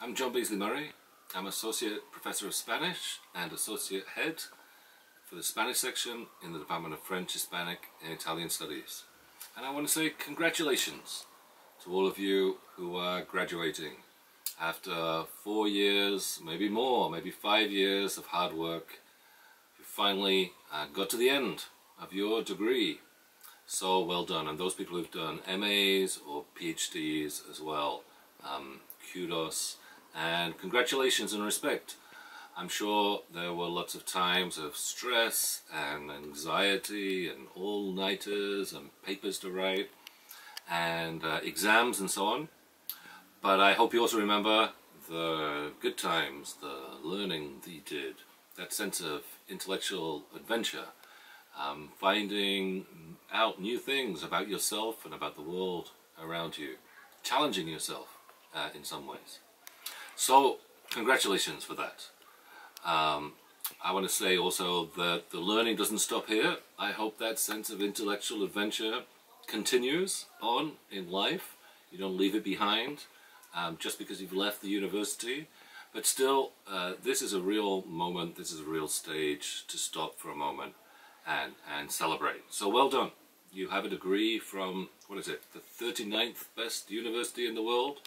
I'm Jon Beasley-Murray. I'm Associate Professor of Spanish and Associate Head for the Spanish section in the Department of French, Hispanic and Italian Studies. And I want to say congratulations to all of you who are graduating after four years, maybe more, maybe five years of hard work. You finally uh, got to the end of your degree. So well done. And those people who've done MAs or PhDs as well, um, kudos and congratulations and respect. I'm sure there were lots of times of stress and anxiety and all-nighters and papers to write and uh, exams and so on. But I hope you also remember the good times, the learning that you did, that sense of intellectual adventure, um, finding out new things about yourself and about the world around you, challenging yourself uh, in some ways. So, congratulations for that. Um, I want to say also that the learning doesn't stop here. I hope that sense of intellectual adventure continues on in life. You don't leave it behind um, just because you've left the university. But still, uh, this is a real moment, this is a real stage to stop for a moment and, and celebrate. So well done. You have a degree from, what is it, the 39th best university in the world,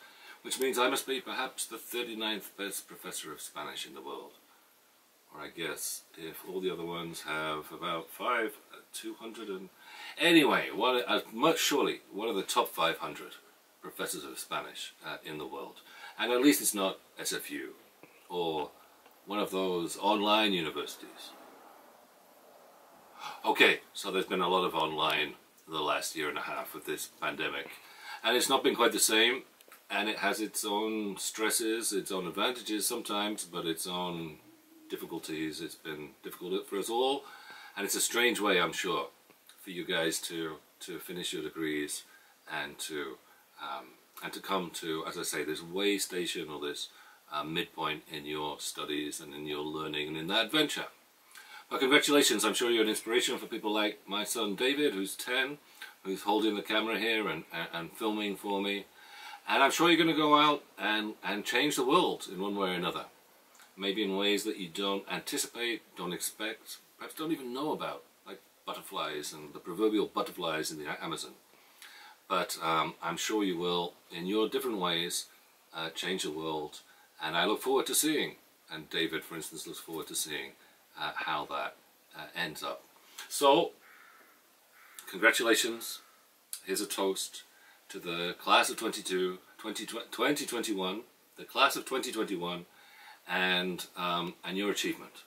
which means I must be perhaps the 39th best professor of Spanish in the world. Or I guess if all the other ones have about five, uh, 200 and... Anyway, one, uh, much surely one of the top 500 professors of Spanish uh, in the world. And at least it's not SFU or one of those online universities. Okay, so there's been a lot of online the last year and a half with this pandemic. And it's not been quite the same, and it has its own stresses, its own advantages sometimes, but its own difficulties. It's been difficult for us all, and it's a strange way, I'm sure, for you guys to, to finish your degrees and to um, and to come to, as I say, this way station or this uh, midpoint in your studies and in your learning and in that adventure. Well, congratulations. I'm sure you're an inspiration for people like my son David, who's 10, who's holding the camera here and, and, and filming for me. And I'm sure you're going to go out and, and change the world in one way or another. Maybe in ways that you don't anticipate, don't expect, perhaps don't even know about, like butterflies and the proverbial butterflies in the Amazon but um, I'm sure you will, in your different ways, uh, change the world. And I look forward to seeing, and David, for instance, looks forward to seeing uh, how that uh, ends up. So, congratulations. Here's a toast to the class of 22, 20, 2021, the class of 2021, and, um, and your achievement.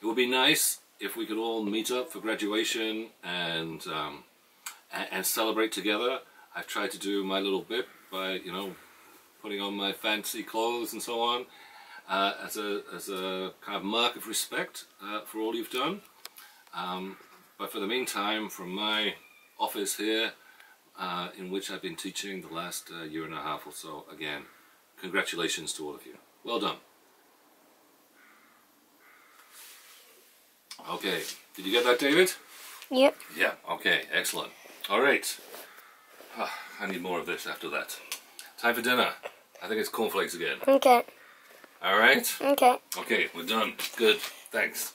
It would be nice if we could all meet up for graduation and, um, and, and celebrate together. I've tried to do my little bit by, you know, putting on my fancy clothes and so on uh, as, a, as a kind of mark of respect uh, for all you've done. Um, but for the meantime, from my office here, uh, in which I've been teaching the last uh, year and a half or so, again, congratulations to all of you. Well done. Okay, did you get that, David? Yep. Yeah, okay, excellent. All right. Oh, I need more of this after that. Time for dinner. I think it's cornflakes again. Okay. All right? Okay. Okay, we're done. Good. Thanks.